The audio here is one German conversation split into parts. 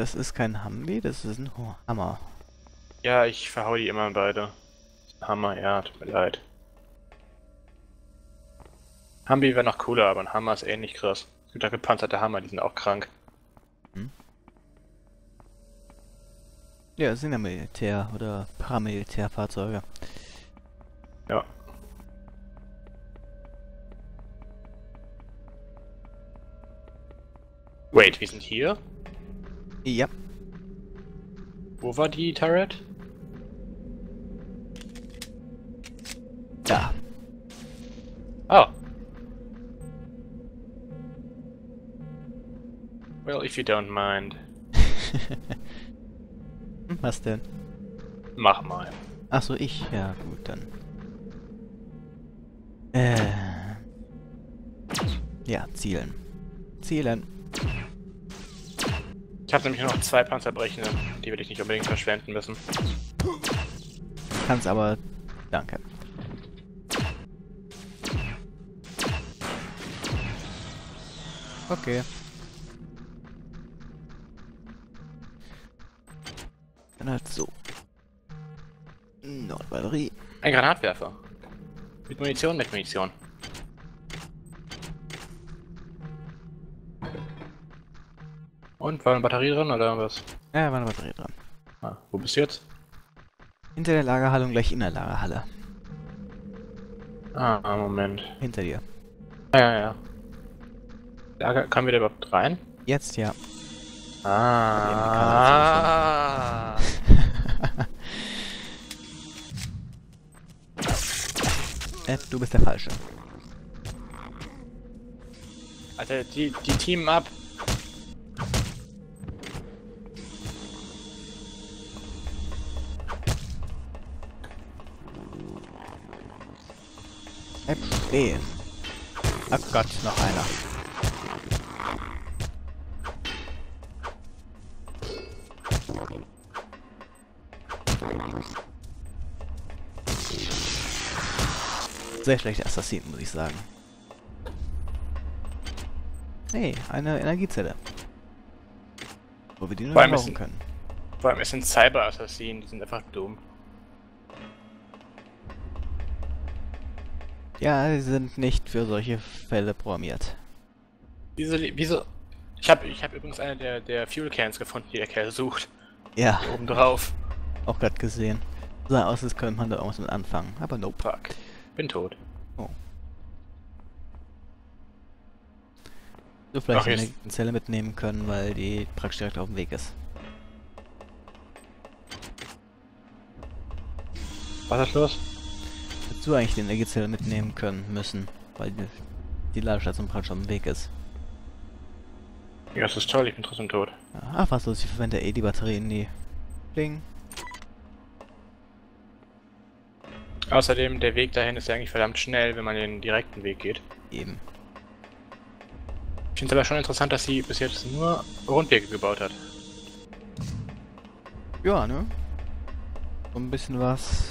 Das ist kein Hambi, das ist ein Hammer. Ja, ich verhau die immer beide. Hammer, ja, tut mir leid. Humvee wäre noch cooler, aber ein Hammer ist ähnlich krass. Es gibt auch gepanzerte Hammer, die sind auch krank. Ja, das sind ja Militär- oder Paramilitärfahrzeuge. Ja. Wait, wir sind hier? Ja, Wo war die Turret? da. Oh. Well, if you don't mind. Was denn? Mach mal. Achso, ich. Ja, gut, dann. Äh. Ja, zielen. Zielen. Ich habe nämlich nur noch zwei Panzerbrechende, die will ich nicht unbedingt verschwenden müssen. Kannst aber. Danke. Okay. Dann halt so. Nordbatterie. Ein Granatwerfer. Mit Munition, mit Munition. Und, war eine Batterie drin oder was? Ja, war eine Batterie dran. Ah, wo bist du jetzt? Hinter der Lagerhalle und gleich in der Lagerhalle. Ah, ah, Moment. Hinter dir. Ja, ja, ja. Da kann wir da überhaupt rein? Jetzt ja. Ah. Äh, du bist der Falsche. Alter, die, die teamen ab. Stehen. Ach Gott, noch einer. Sehr schlechte Assassinen, muss ich sagen. Hey, eine Energiezelle. Wo wir die nur brauchen können. Vor allem, es sind Cyber-Assassinen, die sind einfach dumm. Ja, sie sind nicht für solche Fälle programmiert. Wieso, wieso? Ich habe ich hab übrigens eine der, der Fuel Cans gefunden, die der Kerl sucht. Ja, Oben drauf. auch gerade gesehen. Sah aus, als könnte man da irgendwas mit anfangen. Aber nope. Fuck. Bin tot. So vielleicht Ach, eine Zelle mitnehmen können, weil die praktisch direkt auf dem Weg ist. Was ist los? Du eigentlich die Energiezelle mitnehmen können müssen, weil die, die Ladestation praktisch dem Weg ist. Ja, das ist toll, ich bin trotzdem tot. Ach was los, ich verwende eh die Batterien nie. Bling. Außerdem, der Weg dahin ist ja eigentlich verdammt schnell, wenn man den direkten Weg geht. Eben. Ich finde es aber schon interessant, dass sie bis jetzt nur Rundwege gebaut hat. Ja, ne? So ein bisschen was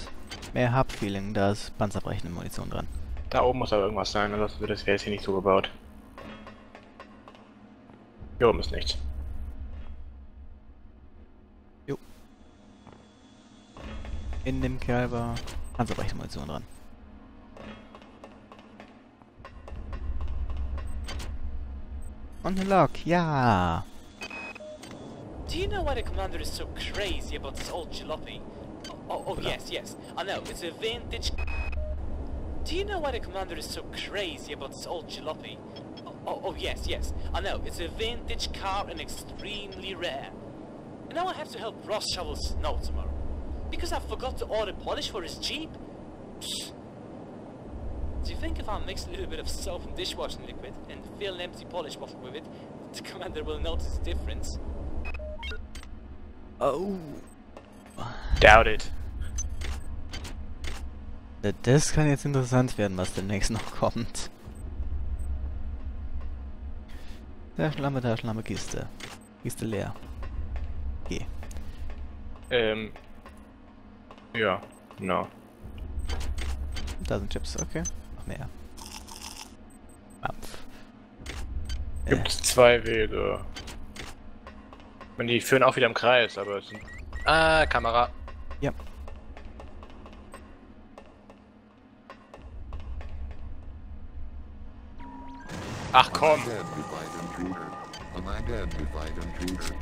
mehr Hub-Feeling, da ist panzerbrechende Munition dran. Da oben muss aber irgendwas sein, ansonsten wird das wäre jetzt hier nicht so gebaut. Hier oben ist nichts. In dem Kerl war panzerbrechende Munition dran. Und eine Lok, ja. Do you know why the commander is so crazy about this old jalopy? Oh, oh, uh, yes, yes. I know, it's a vintage... Do you know why the commander is so crazy about this old jalopy? Oh, oh, oh, yes, yes. I know, it's a vintage car and extremely rare. And now I have to help Ross shovel snow tomorrow. Because I forgot to order polish for his Jeep. Psst. Do you think if I mix a little bit of soap and dishwashing liquid and fill an empty polish bottle with it, the commander will notice the difference? Oh. Doubt it. Da- Das kann jetzt interessant werden, was demnächst noch kommt. Taschenlampe, Taschenlampe, Kiste. Kiste leer. Okay. Ähm. Ja, genau. Da sind Chips, okay. Noch mehr. Mampf. Äh, Gibt es zwei Wege. Und die führen auch wieder im Kreis, aber es sind... Ah, Kamera. Ja. Ach komm.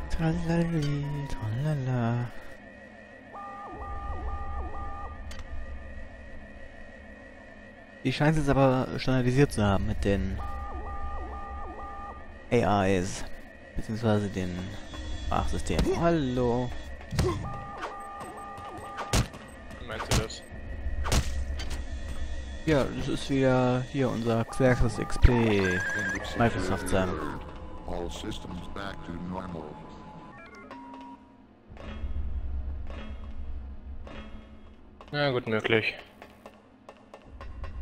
Tralali, tralala. Die scheint es aber standardisiert zu haben mit den AIs, beziehungsweise den Sprachsystemen. Hallo. Ja, das ist wieder hier unser Xerxes XP. Microsoft to normal. Ja, gut möglich.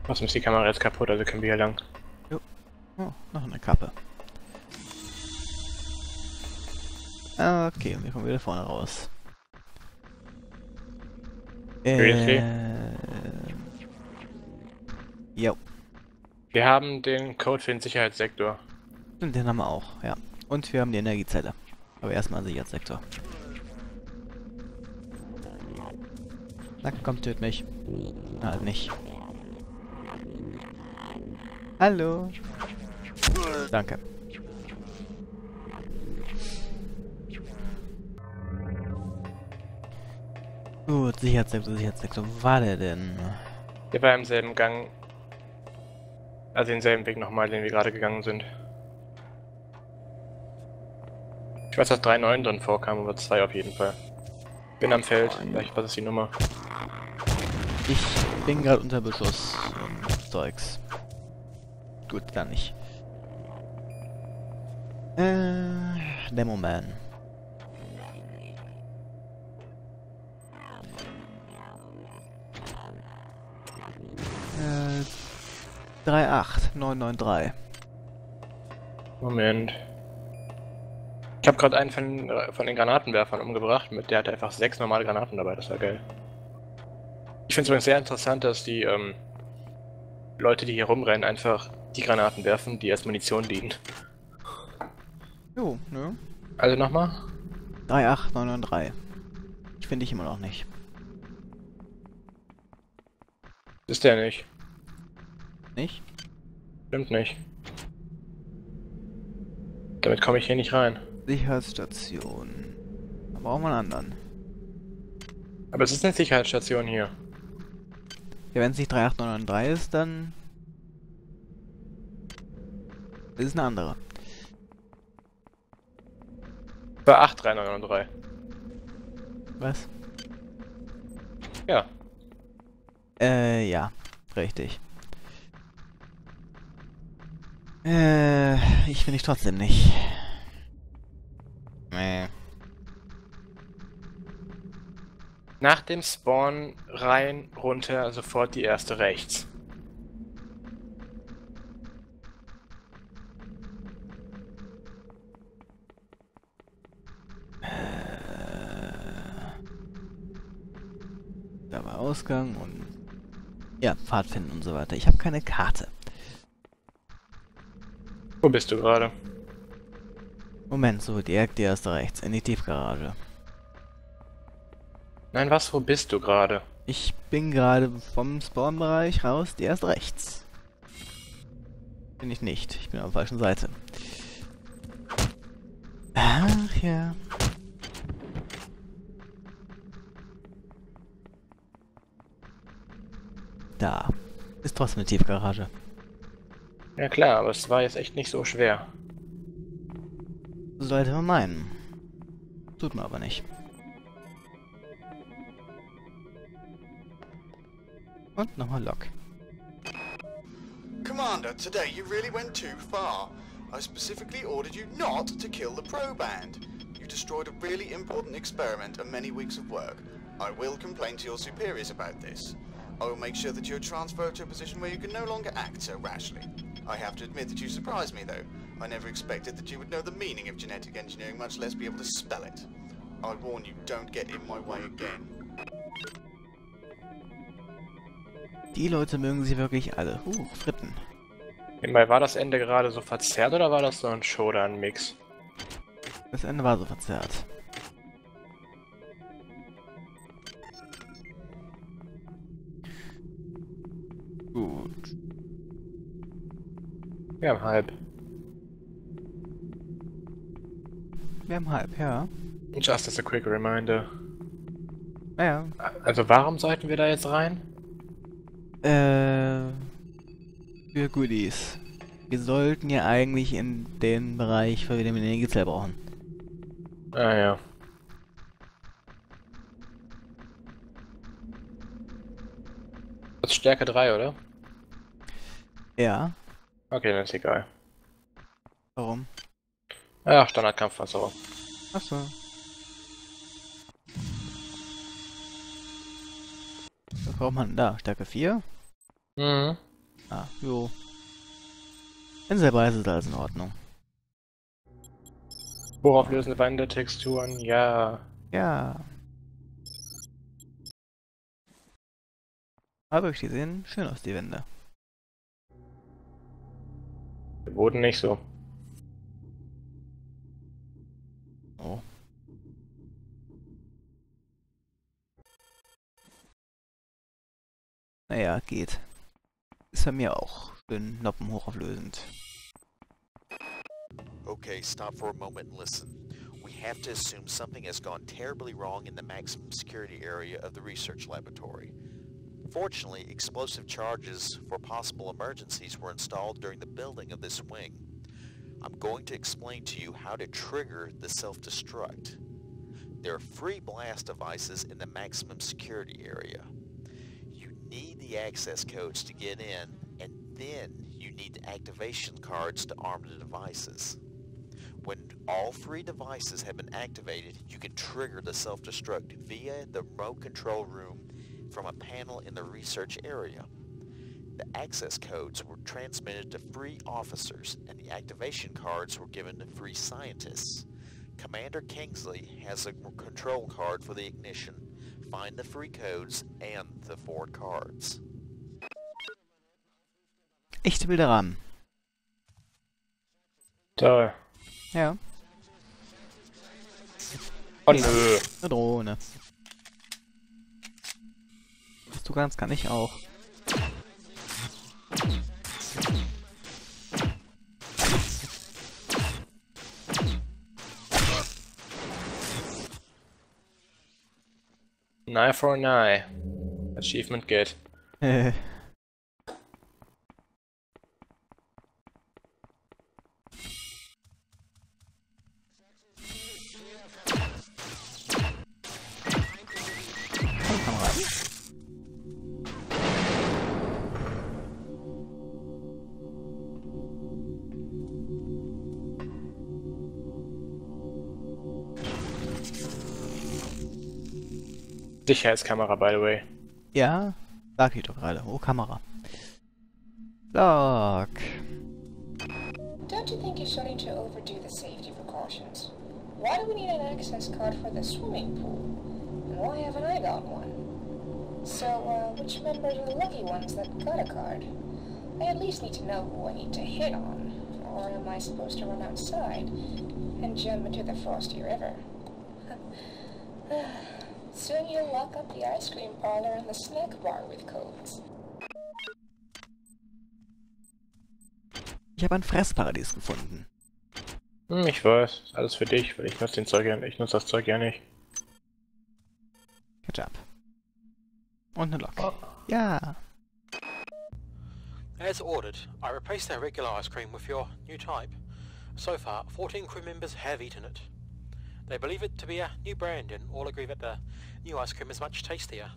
Was ist die Kamera jetzt kaputt, also können wir hier lang. Oh, noch eine Kappe. Okay, und wir kommen wieder vorne raus. Äh, jo, Wir haben den Code für den Sicherheitssektor. und den haben wir auch, ja. Und wir haben die Energiezelle. Aber erstmal Sicherheitssektor. Na komm, töt mich. Na, halt nicht. Hallo. Danke. Gut, Sicherheitssektor, Sicherheitssektor. Wo war der denn? Der war im selben Gang. Also denselben Weg nochmal, den wir gerade gegangen sind. Ich weiß, dass 3.9 drin vorkam, aber 2 auf jeden Fall. Bin am Feld. Vielleicht, was ist die Nummer? Ich bin gerade unter Beschuss und Zeugs. Gut, dann nicht. Äh, Demoman. Äh, 38993. Moment. Ich habe gerade einen von, äh, von den Granatenwerfern umgebracht. Mit der hatte einfach sechs normale Granaten dabei. Das war geil. Ich finde es übrigens sehr interessant, dass die ähm, Leute, die hier rumrennen, einfach die Granaten werfen, die als Munition dienen. Jo, ne? Also nochmal? 38993. Ich finde ich immer noch nicht. Ist der nicht. Nicht? Stimmt nicht. Damit komme ich hier nicht rein. Sicherheitsstation. Da brauchen wir einen anderen. Aber es ist eine Sicherheitsstation hier. Ja, wenn es nicht 38993 ist, dann ist es eine andere. Bei 83993. Was? Ja. Äh, ja, richtig. Äh, ich finde ich trotzdem nicht. Nee. Nach dem Spawn rein, runter, sofort die erste rechts. Da war Ausgang und ja, Pfad finden und so weiter. Ich habe keine Karte. Wo bist du gerade? Moment, so, direkt die erste rechts, in die Tiefgarage. Nein, was? Wo bist du gerade? Ich bin gerade vom Spawnbereich raus, die erste rechts. Bin ich nicht, ich bin auf der falschen Seite. Ach ja. Da. Ist trotzdem eine Tiefgarage. Ja klar, aber es war jetzt echt nicht so schwer. Sollte man meinen. Tut man aber nicht. Und nochmal Lock. Commander, today you really went too far. I specifically ordered you not to kill the proband. You destroyed a really important experiment and many weeks of work. I will complain to your superiors about this. I will make sure that you are transferred to a position where you can no longer act so rashly. I have to admit that you surprised me, though. I never expected that you would know the meaning of genetic engineering, much less be able to spell it. I warn you, don't get in my way again. Die Leute mögen sie wirklich alle. Uh, Fritten. Nebenbei, war das Ende gerade so verzerrt oder war das so ein Showdown-Mix? Das Ende war so verzerrt. Gut. Wir haben halb. Wir haben halb, ja. Just as a quick reminder. Naja. Also warum sollten wir da jetzt rein? Äh. Für Goodies. Wir sollten ja eigentlich in den Bereich für Vitamin E Zell brauchen. Ah ja. Das ist Stärke 3, oder? Ja. Okay, dann ist egal. Warum? Ja, Standardkampfwasser. Achso. Was braucht man da? Stärke 4? Mhm. Ah, jo. Inselweise ist alles in Ordnung. Worauf lösen Wände, Texturen? Ja. Ja. Habe ich die sehen schön aus, die Wände. Wurden nicht so. Oh. Naja, geht. Ist bei mir auch schön Noppen hochauflösend. Okay, stop for a moment and listen. We have to assume something has gone terribly wrong in the maximum security area of the research laboratory. Fortunately, explosive charges for possible emergencies were installed during the building of this wing. I'm going to explain to you how to trigger the self-destruct. There are free blast devices in the maximum security area. You need the access codes to get in, and then you need the activation cards to arm the devices. When all three devices have been activated, you can trigger the self-destruct via the remote control room from a panel in the research area. The access codes were transmitted to free officers, and the activation cards were given to free scientists. Commander Kingsley has a control card for the ignition. Find the free codes and the four cards. Echte Bilderrahmen. Toll. Ja, Oh äh, nö. eine Drohne. Du kannst, kann ich auch. Eye for an eye. Achievement get. Sicherheitskamera, by the way. Ja, sag ich doch gerade. Oh, Kamera. Sag. Don't you think you're starting to overdo the safety precautions? Why do we need an access card for the swimming pool? And why haven't I got one? So, uh, which members are the lucky ones that got a card? I at least need to know who I need to hit on. Or am I supposed to run outside and jump into the frosty river? Soon you'll lock up the ice cream parlor and the snack bar with codes. Ich habe ein Fressparadies gefunden. Hm, ich weiß. Ist alles für dich, weil ich nutze den Zeug ja Ich nutze das Zeug ja nicht. Ketchup. Und eine Lok. Ja. As ordered, I replaced our regular ice cream with your new type. So far, 14 crew members have eaten it. They believe it to be a new brand and all agree that the new ice cream is much tastier.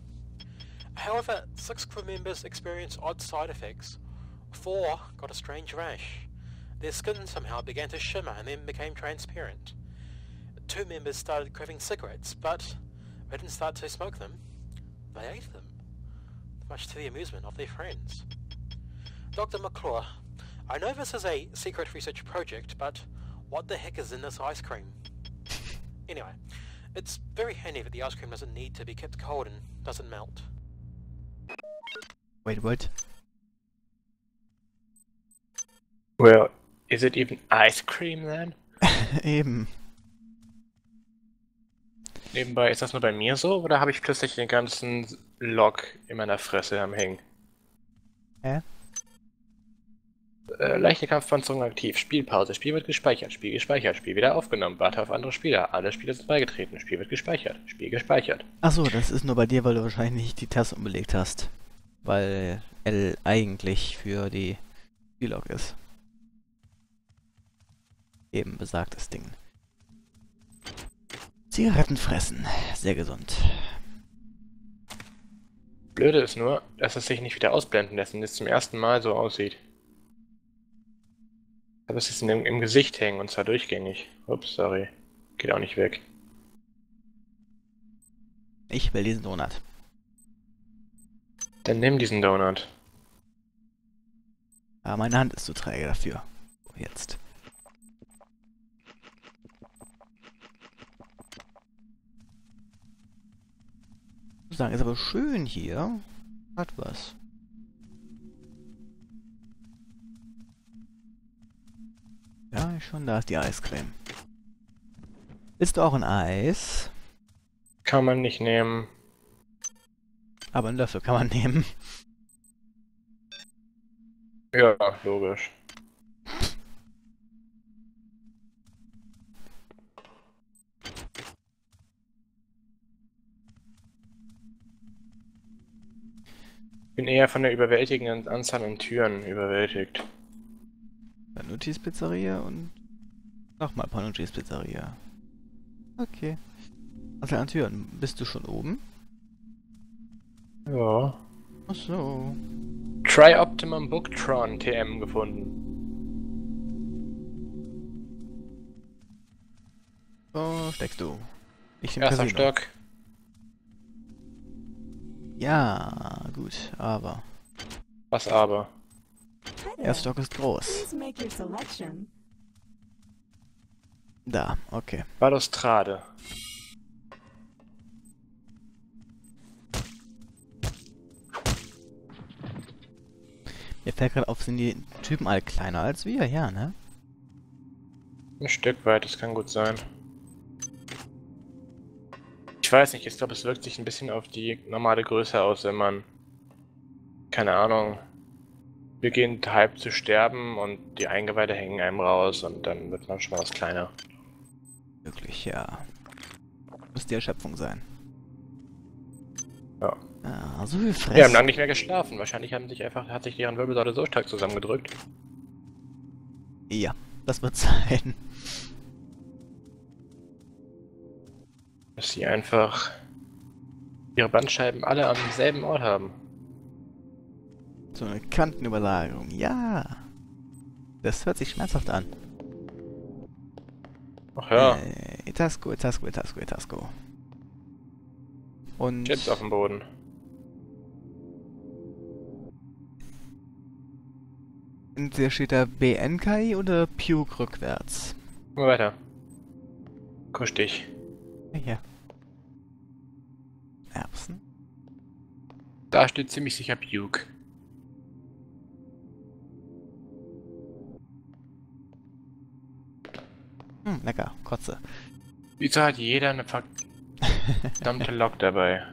However, six crew members experienced odd side effects. Four got a strange rash. Their skin somehow began to shimmer and then became transparent. Two members started craving cigarettes, but they didn't start to smoke them. They ate them, much to the amusement of their friends. Dr. McClure, I know this is a secret research project, but what the heck is in this ice cream? Anyway, it's very handy that the ice cream doesn't need to be kept cold and doesn't melt. Wait, what? Well, is it even ice cream then? Eben. Nebenbei, ist das nur bei mir so oder habe ich plötzlich den ganzen Log in meiner Fresse am Hängen? Hä? Äh, leichte Kampfpanzerung aktiv. Spielpause. Spiel wird gespeichert. Spiel gespeichert. Spiel wieder aufgenommen. Warte auf andere Spieler. Alle Spieler sind beigetreten. Spiel wird gespeichert. Spiel gespeichert. Achso, das ist nur bei dir, weil du wahrscheinlich nicht die Taste umbelegt hast. Weil L eigentlich für die Vlog ist. Eben besagtes Ding. Zigaretten fressen. Sehr gesund. Blöde ist nur, dass es sich nicht wieder ausblenden lässt und es zum ersten Mal so aussieht. Aber es ist im, im Gesicht hängen und zwar durchgängig. Ups, sorry. Geht auch nicht weg. Ich will diesen Donut. Dann nimm diesen Donut. Aber meine Hand ist zu träge dafür. So, Jetzt. Ich muss sagen, ist aber schön hier. Hat was. Ja, schon, da ist die Eiscreme. Ist auch ein Eis, Kann man nicht nehmen. aber einen Löffel kann man nehmen. Ja, logisch. bin eher von der überwältigenden Anzahl an Türen überwältigt. Panucci's Pizzeria und nochmal Panucci's Pizzeria. Okay. Also an Türen. Bist du schon oben? Ja. Ach so. Try Optimum Booktron TM gefunden. Wo steckst du? Ich im Erster Casino. Stock. Ja, gut, aber Was aber? Der Stock ist groß. Da, okay. Balustrade. Mir fällt gerade auf, sind die Typen alle kleiner als wir? Ja, ne? Ein Stück weit, das kann gut sein. Ich weiß nicht, ich glaube, es wirkt sich ein bisschen auf die normale Größe aus, wenn man, keine Ahnung, beginnt halb zu sterben und die Eingeweide hängen einem raus und dann wird man schon mal was kleiner. Wirklich, ja. Muss die Erschöpfung sein. Ja. Ah, so viel Fress. Wir haben lange nicht mehr geschlafen. Wahrscheinlich haben sich einfach, hat sich deren Wirbelsäule so stark zusammengedrückt. Ja, das wird sein. Dass sie einfach ihre Bandscheiben alle am selben Ort haben. So eine Kantenüberlagerung. Ja. Das hört sich schmerzhaft an. Ach ja, Äh, Itasco, Itasco, Itasco, Itasco. Und Chips auf dem Boden. entweder steht da BNKI oder Puke rückwärts. Mal weiter. Kusch dich. Ja, hier. Erbsen. Da steht ziemlich sicher Puke. Hm, lecker. Kotze. Wieso hat jeder eine verdammte Lok dabei?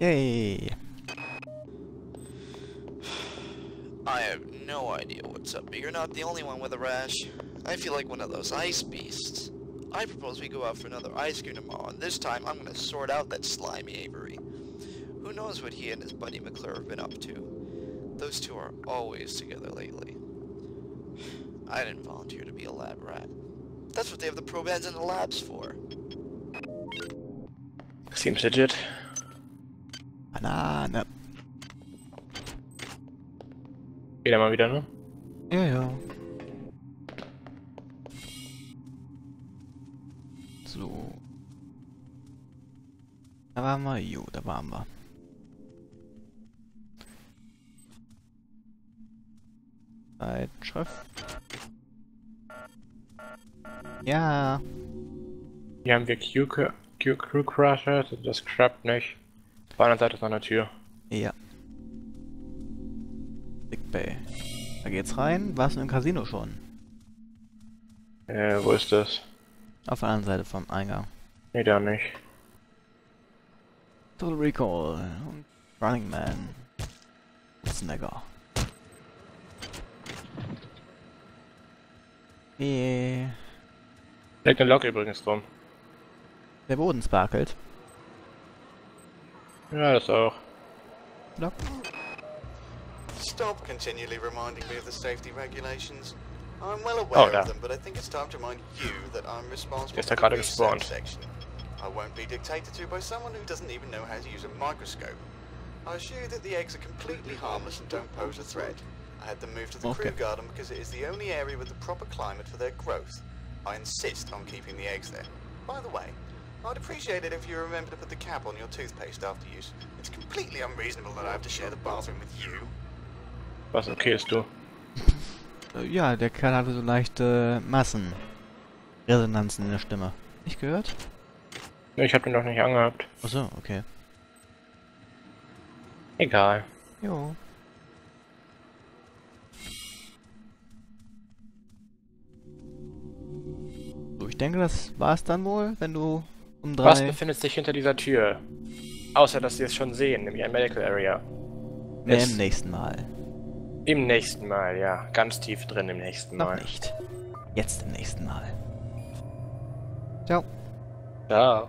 Yay. I have no idea what's up, but you're not the only one with a rash. I feel like one of those ice beasts. I propose we go out for another ice cream tomorrow, and this time I'm gonna sort out that slimy Avery. Who knows what he and his buddy McClure have been up to? Those two are always together lately. I didn't volunteer to be a lab rat. That's what they have the probans in the labs for. Seems legit. Banane. Jeder mal wieder, ne? Ja, ja. So. Da waren wir, jo, da waren wir. Zeitschrift. Ja. Hier haben wir Q, Q Crew Crusher, das klappt nicht. Auf der anderen Seite ist noch eine Tür. Ja. Big Bay. Da geht's rein. Warst du im Casino schon? Äh, wo ist das? Auf der anderen Seite vom Eingang. Nee, da nicht. Total Recall und Running Man. Snagger. Eh, Liegt eine Lok übrigens rum. der Boden sparkelt. Ja, das auch. Lock. Stop continually reminding me of the safety regulations. I'm well Oh, aware da. of them, but I think it's time to remind you that I'm responsible Ist er for gerade the research gespawnt? section. I won't be dictated to by someone who doesn't even know how to use a microscope. I assure you that the eggs are completely harmless and don't pose a threat. I had them moved to the Okay. crew garden because it is the only area with the proper climate for their growth. I insist on keeping the eggs there. By the way, I'd appreciate it if you remember to put the cap on your toothpaste after use. It's completely unreasonable that I have to share the bathroom with you. Was okay ist du? Äh, Ja, der Kerl hatte so leichte Massen. Resonanzen in der Stimme. Nicht gehört? Nee, ich hab den doch nicht angehabt. Achso, okay. Egal. Jo. Denke, das war's dann wohl, wenn du um Was drei... befindet sich hinter dieser Tür? Außer, dass sie es schon sehen, nämlich ein Medical Area. Nee, es- im nächsten Mal. Im nächsten Mal, ja. Ganz tief drin im nächsten Noch Mal. nicht. Jetzt im nächsten Mal. Ciao. Ciao.